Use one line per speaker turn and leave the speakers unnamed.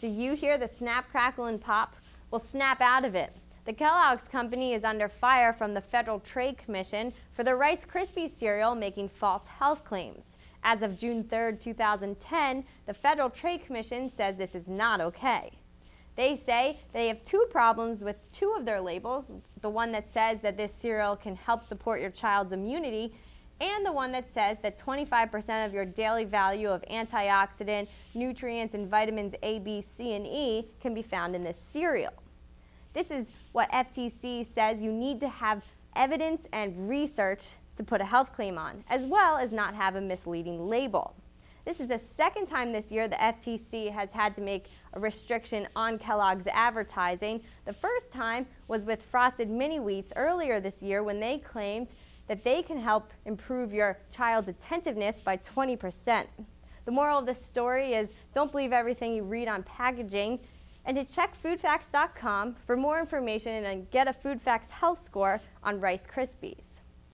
Do you hear the snap, crackle, and pop? Well, snap out of it. The Kellogg's Company is under fire from the Federal Trade Commission for the Rice Krispies cereal making false health claims. As of June 3, 2010, the Federal Trade Commission says this is not okay. They say they have two problems with two of their labels, the one that says that this cereal can help support your child's immunity and the one that says that 25% of your daily value of antioxidant, nutrients, and vitamins A, B, C, and E can be found in this cereal. This is what FTC says you need to have evidence and research to put a health claim on, as well as not have a misleading label. This is the second time this year the FTC has had to make a restriction on Kellogg's advertising. The first time was with Frosted Mini Wheats earlier this year when they claimed that they can help improve your child's attentiveness by 20%. The moral of this story is don't believe everything you read on packaging and to check foodfacts.com for more information and get a Food Facts health score on Rice Krispies.